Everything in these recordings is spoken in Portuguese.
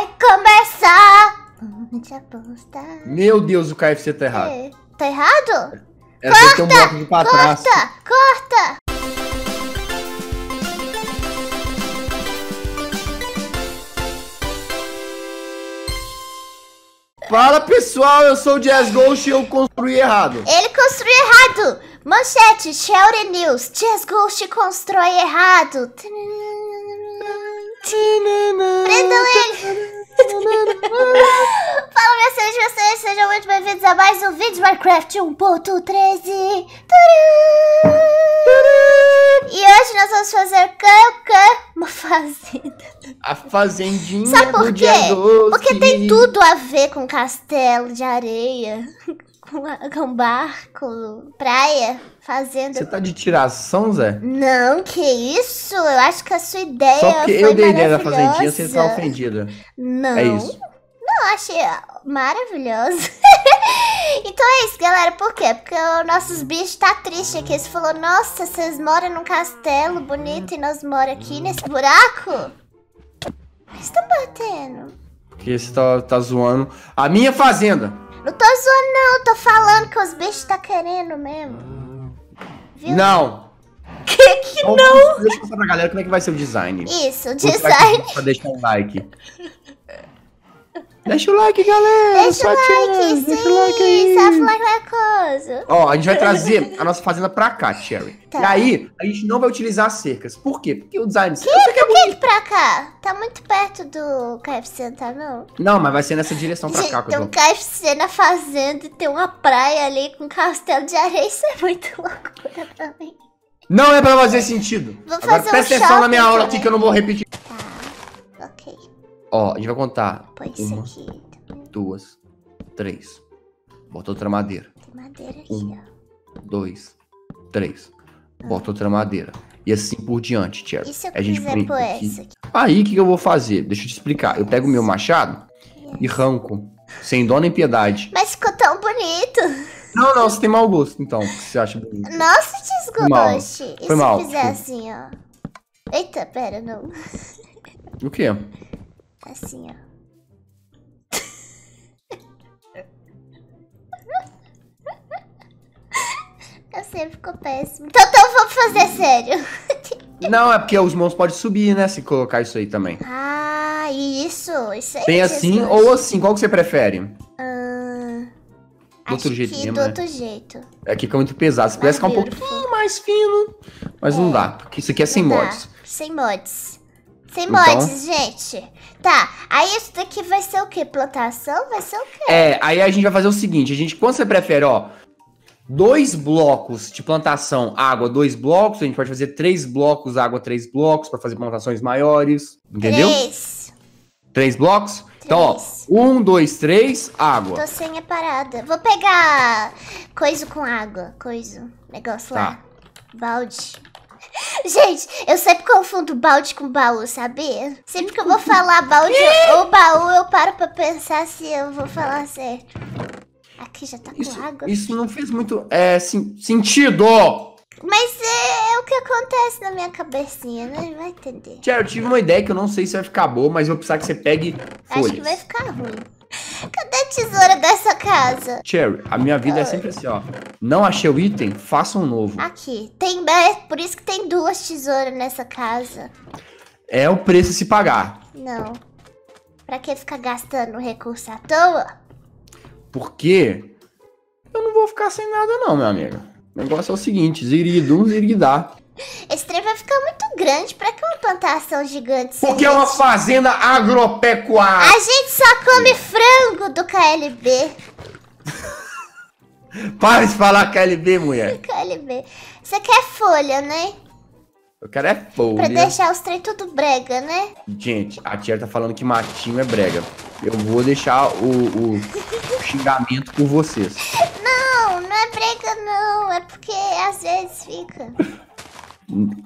vai começar. Onde apostar? Meu Deus, o KFC tá errado. É, Tá errado? É porque tem um bloco pra trás. Corta, corta. Fala pessoal, eu sou o Jazz Ghost e eu construí errado. Ele construiu errado. Manchete, Shelly News. Jazz Ghost constrói errado. Fala, minha senhora de vocês, sejam muito bem-vindos a mais um vídeo Minecraft 1.13. E hoje nós vamos fazer uma fazenda. A fazendinha Sabe por quê? Porque tem tudo a ver com castelo de areia, com, com barco, praia, fazenda. Você tá de tiração, Zé? Não, que isso? Eu acho que a sua ideia Só foi eu dei ideia da fazendinha, você tá ofendida. Não. É isso. Não, achei maravilhoso. então é isso, galera. Por quê? Porque os nossos bichos tá triste aqui. Eles falou, nossa, vocês moram num castelo bonito e nós moramos aqui nesse buraco? Eles estão batendo. Porque você tá, tá zoando. A minha fazenda. Não tô zoando, não. Tô falando que os bichos tá querendo mesmo. Viu? Não. Que que Então, não? Deixa eu mostrar pra galera como é que vai ser o design. Isso, vai design. Pra deixar um like. Deixa o like, galera. Deixa o Só like, sim. Deixa o like aí. Na coisa. Ó, a gente vai trazer a nossa fazenda pra cá, Cherry. Tá. E aí, a gente não vai utilizar as cercas. Por quê? Porque o design... Que? Por que ir pra cá? Tá muito perto do KFC, tá não? Não, mas vai ser nessa direção pra Gente, cá tem um vou. KFC na fazenda e tem uma praia ali com um castelo de areia. Isso é muito loucura também. Não é pra fazer sentido. Vamos Agora fazer um presta atenção na minha aula também. aqui que eu não vou repetir. Tá, ok. Ó, a gente vai contar. Põe isso Uma, aqui. também. duas, três. Bota outra madeira. Tem madeira aqui, Um. ó. Dois, três. Bota outra madeira. E assim por diante, Cherry. E se eu A gente quiser pôr aqui. essa aqui? Aí, o que, que eu vou fazer? Deixa eu te explicar. Eu pego o meu machado e arranco. Sem dó nem piedade. Mas ficou tão bonito. Não, não, você tem mau gosto, então. que Você acha bonito. Nossa, Foi mal. E Foi se mal. eu fizer assim, ó? Eita, pera, não. O quê? Assim, ó. Eu sei, ficou péssimo. Então, então vamos fazer sério. Não, é porque os mãos podem subir, né? Se colocar isso aí também. Ah, isso. Isso aí. Tem assim desgoste. ou assim. Qual que você prefere? Ah, Do outro jeito que mesmo, do né? outro jeito. É que fica muito pesado. Se pudesse ficar um pouquinho mais fino. Mas não É. dá. Porque isso aqui é sem Não dá. mods. Sem mods. Sem Então? mods, gente. Tá, aí isso daqui vai ser o quê? Plantação? Vai ser o quê? É, aí a gente vai fazer o seguinte, a gente, quando você prefere, ó, dois blocos de plantação, água, dois blocos, a gente pode fazer três blocos, água, três blocos, pra fazer plantações maiores, entendeu? Três. Três blocos? Então, ó, Três. um, dois, três, água. Tô sem a parada. Vou pegar coisa com água. Coisa. Negócio Tá. lá. Balde. Gente, eu sempre confundo balde com baú, sabia? Sempre que eu vou falar balde ou baú, eu paro pra pensar se eu vou falar certo. Aqui já tá com Isso, água. isso não fez muito é, sen- sentido! Mas é, o que acontece na minha cabecinha, né? Vai entender. Tiago, eu tive uma ideia que eu não sei se vai ficar boa, mas eu vou precisar que você pegue Acho que folhas. vai ficar ruim. Cadê a tesoura dessa casa? Cherry, a minha vida é sempre assim, ó. Não achei o item, faça um novo. Aqui. Tem, é por isso que tem duas tesouras nessa casa. É o preço a se pagar. Não. Pra que ficar gastando recurso à toa? Porque eu não vou ficar sem nada, não, meu amigo. O negócio é o seguinte: ziridum, ziriguidá. Esse trem vai ficar muito grande pra que uma plantação gigante Porque é uma fazenda agropecuária. A gente só come frango do KLB. Para de falar KLB, mulher. KLB. Você quer folha, né? Eu quero é Pra folha. deixar os trem tudo brega, né? Gente, a tia tá falando que matinho é brega. Eu vou deixar o, o- o xingamento por vocês. Não, não é brega não. É porque às vezes fica.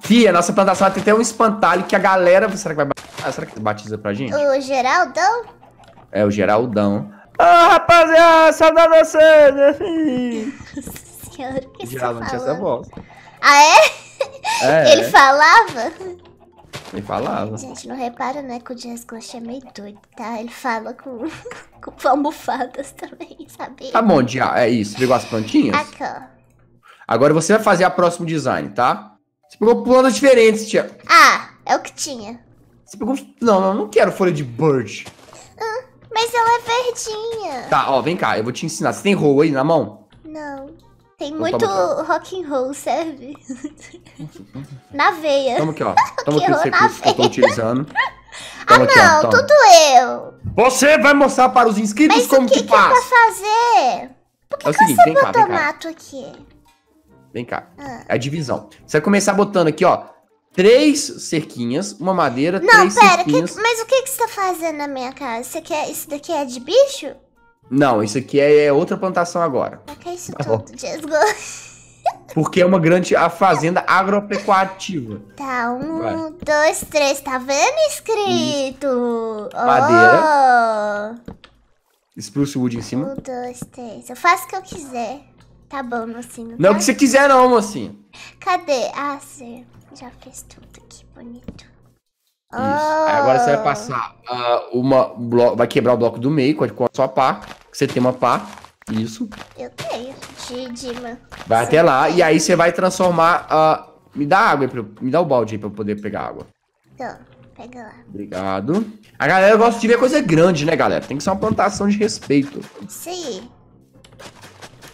Fia, nossa plantação tem até um espantalho que a galera. Será que vai ah, Será que batiza pra gente? O Geraldão? É o Geraldão. Ah, rapaziada, saudade de você, né, filho? Senhora, o que não tinha essa voz. Ah, é? É. Ele falava? Ele falava. Gente, não repara, né, que o Jazz Ghost é meio doido, tá? Ele fala com, com almofadas também, sabe? Tá bom, Dia, é isso. Pegou as plantinhas? Aqui, ó. Agora você vai fazer a próximo design, tá? Você pegou plantas diferentes, tia. Ah, é o que tinha. Você pegou. Não, não, não quero folha de bird. Mas ela é verdinha. Tá, ó, vem cá, eu vou te ensinar. Você tem roll aí na mão? Não. Tem Então muito toma rock and roll, serve? Na veia. Toma aqui, ó. Toma aqui Que os recursos que eu tô utilizando. Ah, Toma aqui, ó. não, Toma. tudo eu. Você vai mostrar para os inscritos Mas como o que, que que é pra faz. fazer? É o seguinte, vem cá, vem cá. Tomato aqui. Vem cá. Ah. É a divisão. Você vai começar botando aqui, ó. Três cerquinhas, uma madeira, Não, três pera, que- cerquinhas. mas o que, que você tá fazendo na minha casa? Você quer, isso daqui é de bicho? Não, isso aqui é, é outra plantação agora. Pra que isso Tá bom. tudo? Just Porque é uma grande a fazenda agropecuativa. Tá, um, Vai. dois, três, tá vendo escrito? Madeira. Oh. Spruce wood em cima. Um, dois, três. Eu faço o que eu quiser. Tá bom, mocinho. Não o tá? que você quiser, não, mocinho. Cadê? Ah, você já fez tudo aqui, bonito. Isso. Aí agora você vai Oh. passar ah, uma blo- vai quebrar o bloco do meio com a, sua pá. que Você tem uma pá. Isso. Eu tenho, de Dima. Vai até lá tem? e aí você vai transformar. ah, me dá água aí, pra eu- me dá o balde aí pra eu poder pegar água. Então, pega lá. Obrigado. A galera gosta de ver coisa grande, né, galera? Tem que ser uma plantação de respeito. Isso aí.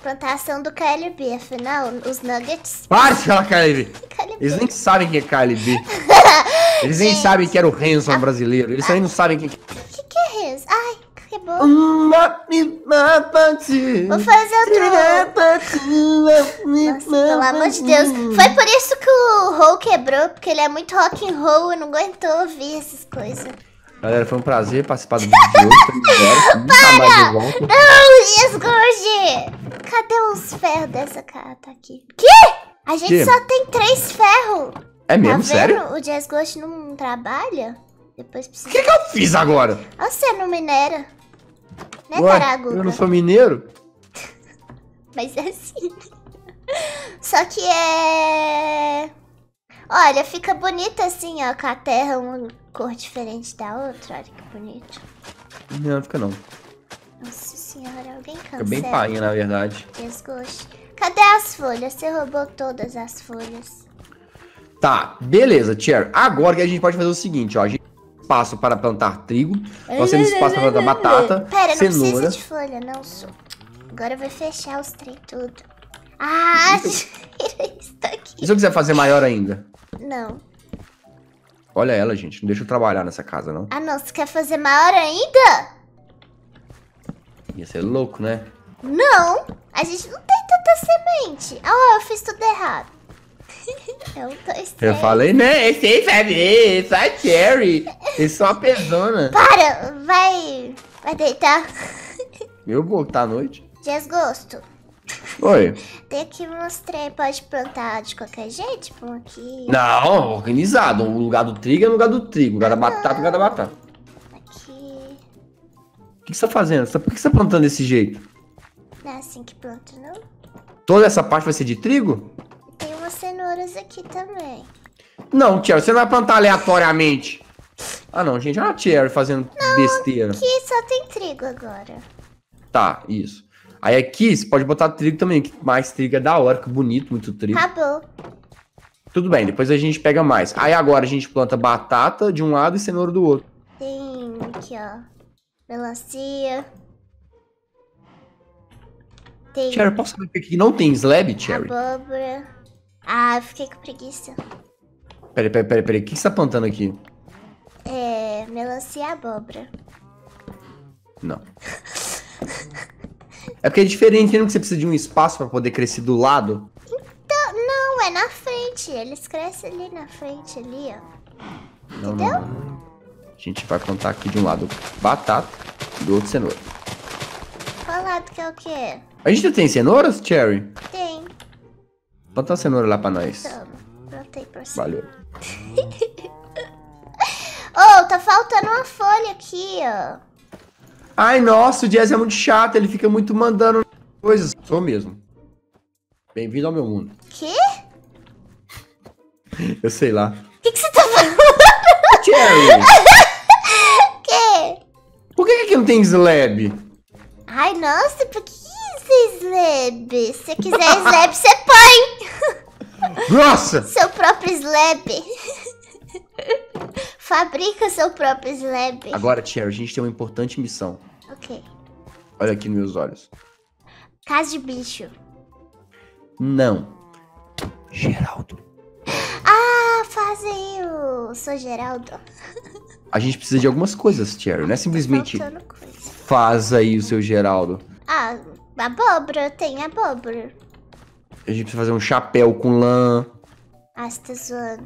Plantação do KLB, afinal, os nuggets. Para de falar KLB. KLB. Eles nem sabem quem é KLB. Eles nem Gente. sabem que era o Hanson brasileiro. Eles também não sabem quem O que, que é isso? Ai, quebrou. Vou Vou fazer outro. Nossa, pelo amor de Deus. Foi por isso que o Roll quebrou, porque ele é muito rock and roll e não aguentou ouvir essas coisas. Galera, foi um prazer participar do vídeo de hoje. Volto. Não, escorge! Cadê os ferros dessa cara? Tá aqui. Que? A gente Que? só tem três ferros. É mesmo? tá vendo? Sério? O Jazz Ghost não trabalha? Depois O precisa. que, que eu fiz agora? Você não minera. Né, Ué, Caraguca? eu não sou mineiro? Mas é assim. Só que é. Olha, fica bonito assim, ó, com a terra uma cor diferente da outra. Olha que bonito. Não, não fica não. Nossa senhora, alguém cancela. Fica bem painha, na verdade. Desgoste. Cadê as folhas? Você roubou todas as folhas. Tá, beleza, Cher. Agora que a gente pode fazer o seguinte, ó. A gente espaço para plantar trigo. Nós temos espaço para plantar batata, Pera, não precisa cenoura. de folha, não, sou. Agora vai fechar os trem tudo. Ah, tira isso daqui. E se eu quiser fazer maior ainda? Não. Olha ela, gente. Não deixa eu trabalhar nessa casa, não. Ah, não, você quer fazer maior ainda? Ia ser louco, né? Não, a gente não tem tanta semente. Ah, eu fiz tudo errado. É um, dois, Eu três. falei, né? Esse aí, sabe? Esse é Cherry. Eles são uma pesona. Para, vai. Vai deitar. Eu vou, tá à noite. Desgosto. Oi. Tem aqui uns trem, pode plantar de qualquer jeito? Tipo, aqui, Não, organizado. O lugar do trigo é o lugar do trigo. O lugar da batata é o lugar da batata. O que você tá fazendo? Você- Por que você tá plantando desse jeito? Não é assim que planta, não? Toda essa parte vai ser de trigo? Tem umas cenouras aqui também. Não, Cherry, você não vai plantar aleatoriamente. Ah, não, gente. Olha a Cherry fazendo besteira. Aqui só tem trigo agora. Tá, isso. Aí aqui você pode botar trigo também, que mais trigo é da hora, que bonito, muito trigo. Acabou. Tudo bem, depois a gente pega mais. Aí agora a gente planta batata de um lado e cenoura do outro. Tem aqui, ó. Melancia. Tem Cherry, posso saber que não tem slab, Cherry? abóbora. Ah, eu fiquei com preguiça. Peraí, peraí, peraí, peraí. O que você tá plantando aqui? É, melancia e abóbora. Não. É porque é diferente, entendeu? Que você precisa de um espaço pra poder crescer do lado. Então, não, é na frente. Eles crescem ali na frente, ali, ó. Não, não, não, não. A gente vai plantar aqui de um lado batata e do outro cenoura. Qual lado que é o quê? A gente tem cenouras, Cherry? Tem. Planta uma cenoura lá pra nós. Toma. Plantei por você. Valeu. Oh, tá faltando uma folha aqui, ó. Ai, nossa, o Jazz é muito chato, ele fica muito mandando coisas. Sou mesmo. Bem-vindo ao meu mundo. Quê? Eu sei lá. O que, que você tá falando? Cherry! não tem slab? Ai, nossa, por que isso é slab? Se quiser slab, você põe Nossa! seu próprio slab. Fabrica seu próprio slab. Agora, Cherry, a gente tem uma importante missão. Ok. Olha aqui nos meus olhos. Casa de bicho. Não. Geraldo. Ah, faz aí o... Sou Geraldo. A gente precisa de algumas coisas, Cherry. Não é simplesmente faz aí o seu Geraldo. Ah, abóbora. Tem abóbora. A gente precisa fazer um chapéu com lã. Ah, você tá zoando.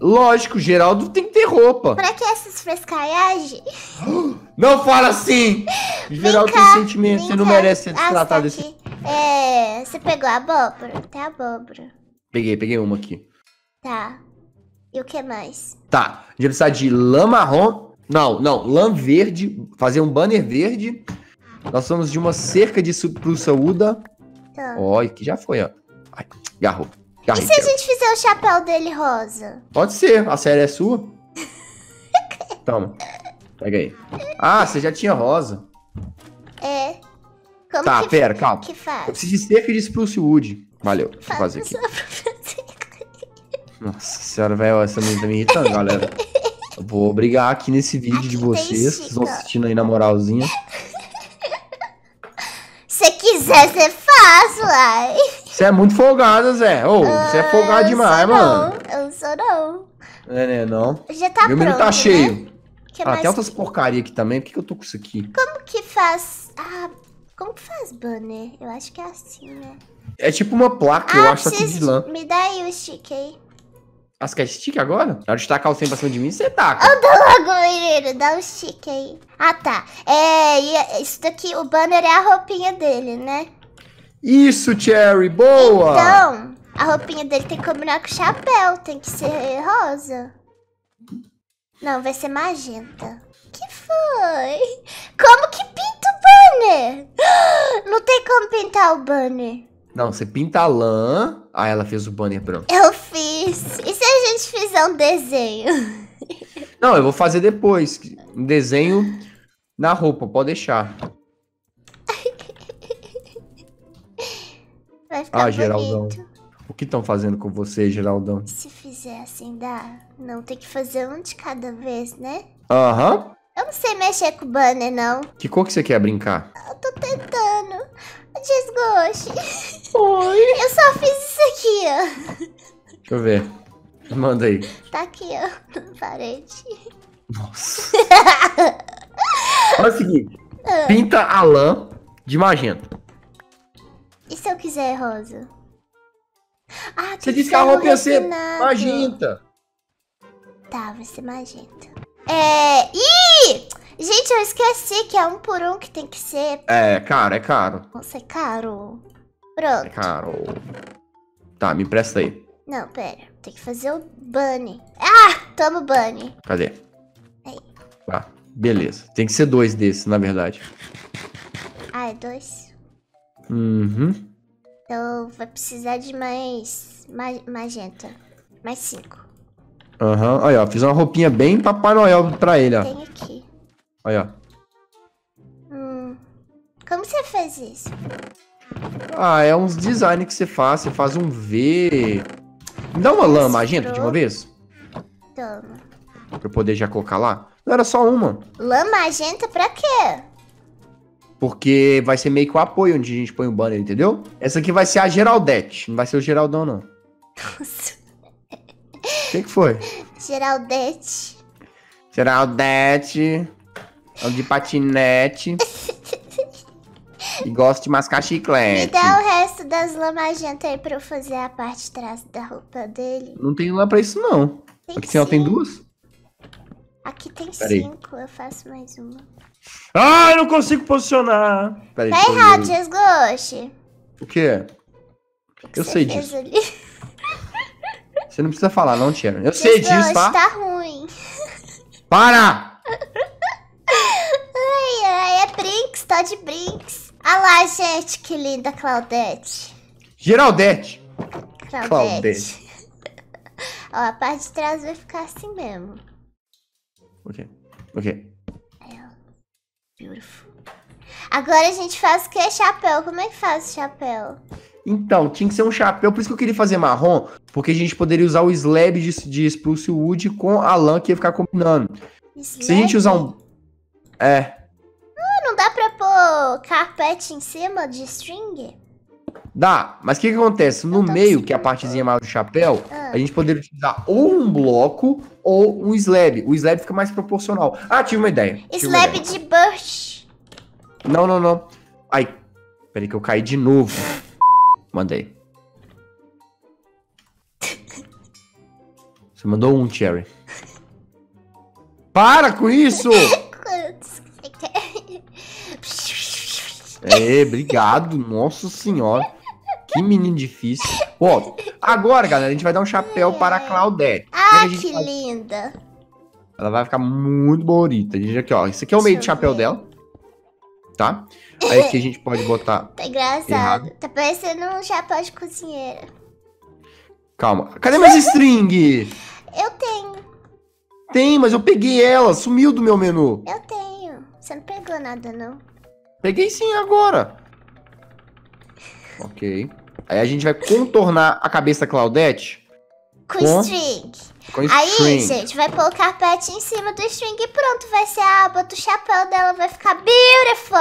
Lógico, Geraldo tem que ter roupa. Pra que essas frescaiagens? Não fala assim! Geraldo tem sentimento, você não cá. merece ser Ah, tá desse. aqui. É, você pegou a abóbora? Tem abóbora. Peguei, peguei uma aqui. Tá. E o que mais? Tá, a gente vai precisar de lã marrom. Não, não, lã verde. Fazer um banner verde. Nós somos de uma cerca de subprusaúda. Tá. Ó, aqui já foi, ó. Ai, garro. E se a gente fizer o chapéu dele rosa? Pode ser, a série é sua. Toma. Pega aí. Ah, você já tinha rosa. É. Como tá, que, pera, calma. que Eu faz? preciso de cerca de spruce wood. Valeu, deixa eu fazer aqui. Nossa senhora, velho, essa menina tá me irritando, galera. Eu vou brigar aqui nesse vídeo Aqui de vocês. Vocês vão Chica. assistindo aí na moralzinha. Se quiser, você faz, uai. Você é muito folgada, Zé. Ô, você é folgado Ah, eu demais, sou mano. Não, eu sou não. É, né, não. Já tá Meu pronto, menino tá né? cheio. Que Ah, mais tem outras porcaria aqui também. Por que, que eu tô com isso aqui? Como que faz... Ah, como que faz banner? Eu acho que é assim, né? É tipo uma placa, eu ah, acho, só que de lã. Me dá aí o stick aí. Você quer stick agora? Na hora de tacar o 100 pra cima de mim, você taca. Dá logo, menino. Dá o stick aí. Ah, tá. É, e isso daqui, o banner é a roupinha dele, né? Isso, Cherry, boa! Então, a roupinha dele tem que combinar com o chapéu. Tem que ser rosa. Não, vai ser magenta. Que foi? Como que pinta o banner? Não tem como pintar o banner. Não, você pinta a lã. Ah, ela fez o banner branco. Eu fiz. Gente fizer um desenho? Não, eu vou fazer depois. Um desenho na roupa, pode deixar. Vai ficar Ah, Geraldão. bonito. O que estão fazendo com você, Geraldão? Se fizer assim, dá. Não, tem que fazer um de cada vez, né? Aham. Eu não sei mexer com o banner, não. Que cor que você quer brincar? Eu tô tentando. Desgoste. Oi. Eu só fiz isso aqui, ó. Deixa eu ver. Manda aí. Tá aqui, ó, na parede. Nossa. Olha o seguinte. Pinta a lã de magenta. E se eu quiser rosa? Ah, Você disse que a roupa ia ser refinado. magenta. Tá, vai ser magenta. É. Ih! Gente, eu esqueci que é um por um que tem que ser. É, caro, é caro. Nossa, é caro. É Pronto. caro. Tá, me empresta aí. Não, pera. Tem que fazer o bunny. Ah! Toma o bunny. Cadê? Aí. Tá, beleza. Tem que ser dois desses, na verdade. Ah, é dois? Uhum. Então vai precisar de mais. ma- magenta. Mais cinco. Aham. Aí, ó. Fiz uma roupinha bem Papai Noel pra ele, ó. Tem aqui. Aí, ó. Hum. Como você fez isso? Ah, é uns design que você faz. Você faz um V. Me dá uma lã magenta de uma vez? Toma. Pra eu poder já colocar lá? Não era só uma. Lã magenta pra quê? Porque vai ser meio que o apoio onde a gente põe o banner, entendeu? Essa aqui vai ser a Geraldete. Não vai ser o Geraldão, não. Nossa. O que, que foi? Geraldete. Geraldete. anda de patinete. e gosta de mascar Me chiclete. dá o resto das lã magenta aí pra eu fazer a parte de trás da roupa dele. Não tem lã pra isso, não. Tem Aqui tem, tem duas? Aqui tem Peraí. cinco, eu faço mais uma. Ah, eu não consigo posicionar. Peraí, Tá errado. Desgoste. O quê? O que Eu sei disso. ali? Você não precisa falar, não, Tia. Eu sei disso, Desgoste, tá? tá ruim. Para! Ai, ai, é Brinks, tá de Brinks. Ah lá, gente, que linda Claudete. Geraldete. Claudete. Claudete. Ó, a parte de trás vai ficar assim mesmo. Ok. Ok. Beautiful. Agora a gente faz o que? Chapéu. Como é que faz o chapéu? Então, tinha que ser um chapéu, por isso que eu queria fazer marrom, porque a gente poderia usar o slab de, de spruce wood com a lã que ia ficar combinando. Se a gente usar um... É, carpete em cima de string? dá, mas o que que acontece? No meio, que é a partezinha maior do chapéu, Ah. a gente poderia utilizar ou um bloco ou um slab. O slab fica mais proporcional. Ah, tive uma ideia. uma Slab ideia. de birch. Não, não, não. Ai, peraí que eu caí de novo. Mandei. Você mandou um, Cherry. Para com isso! É, obrigado. Nossa senhora. Que menino difícil. Ó, agora, galera, a gente vai dar um chapéu para a Claudete. Ah, que linda. Ela vai ficar muito bonita. A gente aqui, ó. Esse aqui é o meio de chapéu ver. dela. Tá? Aí aqui a gente pode botar. Tá engraçado. Errado. Tá parecendo um chapéu de cozinheira. Calma. Cadê minhas string? Eu tenho, Tem, mas eu peguei ela. Sumiu do meu menu. eu tenho. Você não pegou nada, não. Peguei sim agora. Ok. Aí a gente vai contornar a cabeça da Claudete Com Com string. com Aí, string. gente, vai pôr o carpete em cima do string e pronto, vai ser a aba do chapéu dela, vai ficar beautiful.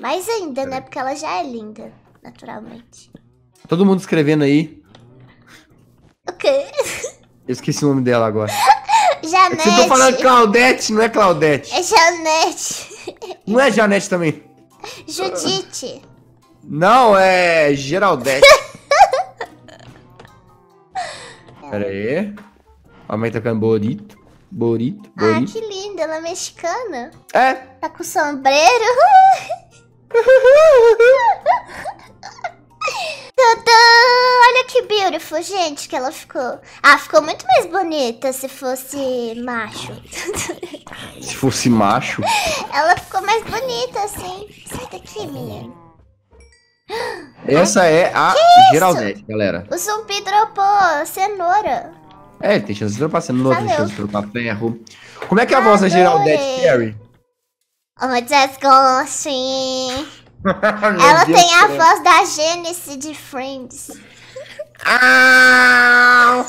Mais ainda, né? Porque ela já é linda, naturalmente. Todo mundo escrevendo aí. O quê? Eu esqueci o nome dela agora. É Janete. você tá falando Claudete, não é Claudete. É Janete. Não é Janete também. Judite. Não, é Geraldete. Pera aí. A mãe tá ficando bonito. Bonito, Ah, que linda, ela é mexicana. É. Tá com sombreiro. Tadã! Olha que beautiful, gente, que ela ficou. Ah, ficou muito mais bonita se fosse macho. Se fosse macho. ela ficou mais bonita, assim. Sai daqui, menino. Essa é a Geraldete, galera. O zumbi dropou cenoura. É, tem chance de dropar cenoura, tem Valeu. chance de dropar ferro. Como é que é a voz da Geraldete. Carrie? Oh, just assim. Meu Ela Deus tem a céu. voz da Gênesis de Friends. Ah!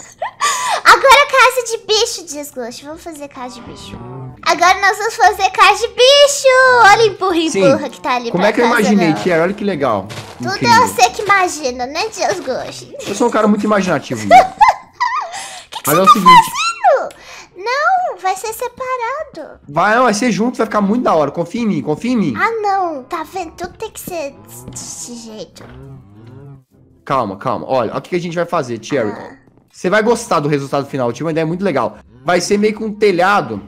Agora casa de bicho, desgosto. Vamos fazer casa de bicho. Agora nós vamos fazer casa de bicho. Olha, empurra, Sim. empurra que tá ali Como é que eu imaginei. Tia? Olha que legal. Tudo Incrível. é você que imagina, né, desgosto? Eu sou um cara muito imaginativo mesmo. Mas é o seguinte, Não, vai ser separado. vai, não, vai ser junto, vai ficar muito da hora. Confia em mim, confia em mim. Ah, não. Tá vendo? Tudo tem que ser desse jeito. Calma, calma. Olha, olha o que a gente vai fazer, Thierry. Ah. Você vai gostar do resultado final. Eu tive uma ideia muito legal. Vai ser meio que um telhado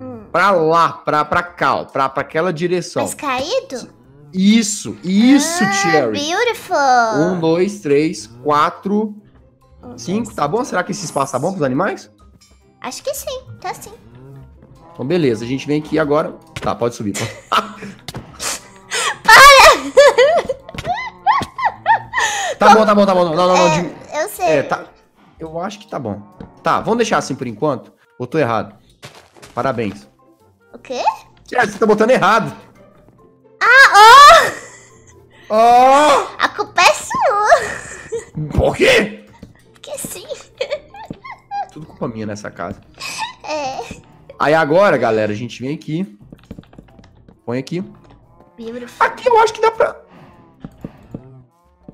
Hum. pra lá, pra, pra cá, ó, pra, pra aquela direção. Mas caído? Isso, isso, ah, Thierry. Beautiful. Um, dois, três, quatro, Um, cinco. dois, Tá bom? Será que esse espaço tá bom pros animais? Acho que sim, tá sim. Então, beleza. A gente vem aqui agora. Tá, pode subir. Tá bom, tá bom, tá bom. Não, não, não. de- Eu sei. É, tá. Eu acho que tá bom. Tá, vamos deixar assim por enquanto. Ou tô errado? Parabéns. O quê? Tiago, você tá botando errado. Ah, Oh! oh! A culpa é sua. Por quê? Porque sim. Tudo culpa minha nessa casa. É. Aí agora, galera, a gente vem aqui. Põe aqui. Aqui eu acho que dá pra.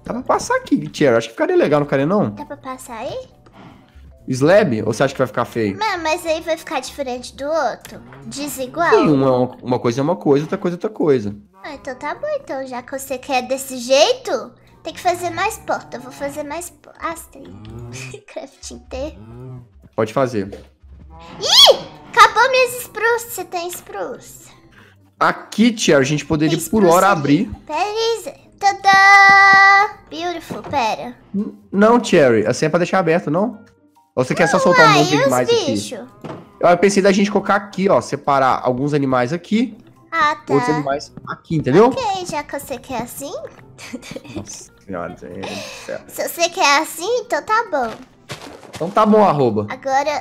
Dá pra passar aqui, Tiago. Acho que ficaria legal, não ficaria não? Dá pra passar aí? Slab? Ou você acha que vai ficar feio? Mas, mas aí vai ficar diferente do outro? Desigual? Sim, uma, uma coisa é uma coisa, outra coisa é outra coisa. Ah, então tá bom. Então, já que você quer desse jeito, tem que fazer mais porta. Eu vou fazer mais porta. Ah, crafting T. Pode fazer. Acabou minhas spruce. Você tem spruce? Aqui, Tiago, a gente poderia Tem por hora abrir. Beleza. Tadã! Beautiful, pera. Não, Cherry, assim é pra deixar aberto, não? Ou você quer só soltar um monte de animais aqui? bichos? Eu pensei da gente colocar aqui, ó, separar alguns animais aqui, Ah, tá. outros animais aqui, entendeu? Ok, já que você quer assim. Nossa senhora, gente. Se você quer assim, então tá bom. Então tá bom, arroba. Agora.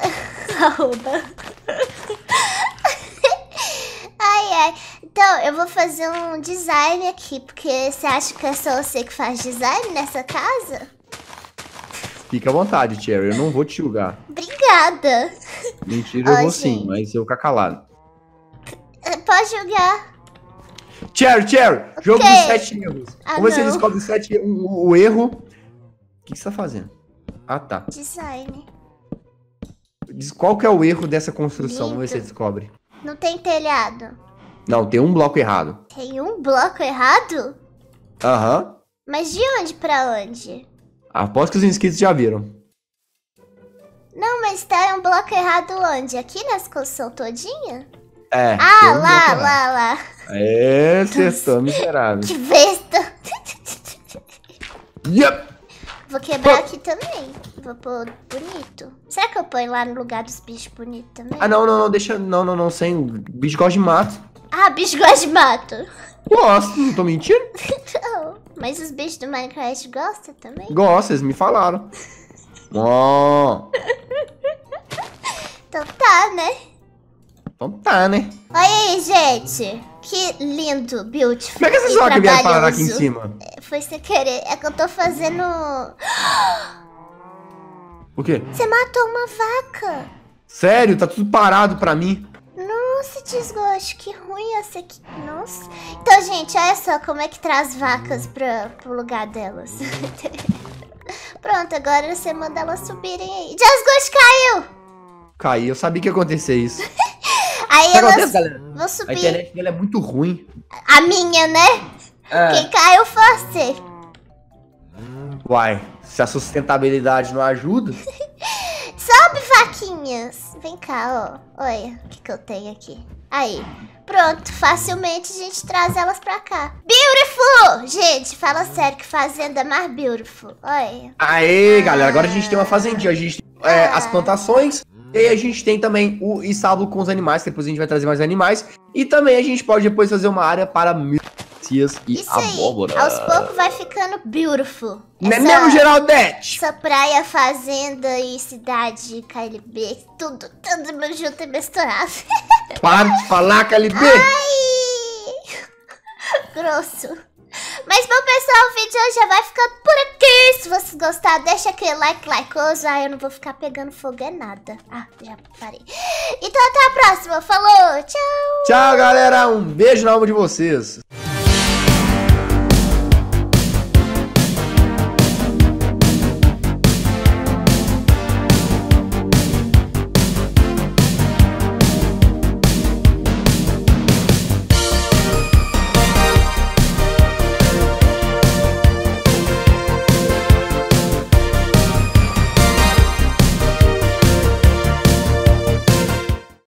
Arroba. ai, ai. Então, eu vou fazer um design aqui, porque você acha que é só você que faz design nessa casa? Fica à vontade, Cherry. Eu não vou te julgar. Obrigada. Mentira, eu Ó, vou sim, gente. mas eu ficar calado. Eh, Pode julgar. Cherry, Cherry! Jogo quê? dos sete erros. Ah, Vamos ver se não. descobre sete, o, o erro. O que, que você tá fazendo? Ah, tá. Design. Qual que é o erro dessa construção. Vamos ver se você descobre. Não tem telhado. Não, tem um bloco errado. Tem um bloco errado? Aham. Mas de onde pra onde? Aposto que os inscritos já viram. Não, mas tá um bloco errado onde? Aqui nessa construção todinha? É. Ah, um lá, lá, lá. É, acertou, miserável. Que besta. Yep. Vou quebrar Pô. aqui também. Vou pôr bonito. Será que eu ponho lá no lugar dos bichos bonitos também? Ah, não, não, não, deixa. Não, não, não, sem. Bicho gosta de mato. Ah, bicho gosta de mato. Gosto, não tô mentindo. Não, mas os bichos do Minecraft gostam também? Gosta, eles me falaram. Ó, Então tá, né? então tá, né? Olha aí, gente. Que lindo, beautiful. Como é que essas e vacas vieram parar aqui em cima? Foi sem querer. É que eu tô fazendo. O quê? Você matou uma vaca. Sério, tá tudo parado pra mim. Nossa, desgosto, que ruim essa aqui. Nossa. Então, gente, olha só como é que traz vacas pra, pro lugar delas. Pronto, agora você manda elas subirem aí. Desgosto caiu! Caí, eu sabia que ia acontecer isso. Aí elas acontece, galera? vão A subir. internet dele é muito ruim. A minha, né? É. Quem caiu foi você. Uai, se a sustentabilidade não ajuda. Sobe, vaquinhas. Vem cá, ó. Olha o que, que eu tenho aqui. Aí. Pronto, facilmente a gente traz elas pra cá. Beautiful! Gente, fala sério, que fazenda mais beautiful. Olha. Aê, galera, agora a gente tem uma fazendinha. A gente tem é, Ah. as plantações. E aí a gente tem também o estábulo com os animais, que depois a gente vai trazer mais animais. E também a gente pode depois fazer uma área para melancias e Isso aí. abóbora. Aos poucos vai ficando beautiful. Não é mesmo, Geraldete? Essa praia, fazenda e cidade KLB, tudo, tudo junto e misturado. Para de falar, KLB! Ai! Grosso. Mas bom, pessoal, o vídeo hoje já vai ficando por aqui. Se vocês gostaram, deixa aquele like, likeoso. Ah, eu não vou ficar pegando fogo, é nada. Ah, já parei. Então até a próxima. Falou, tchau! Tchau, galera. Um beijo na alma de vocês.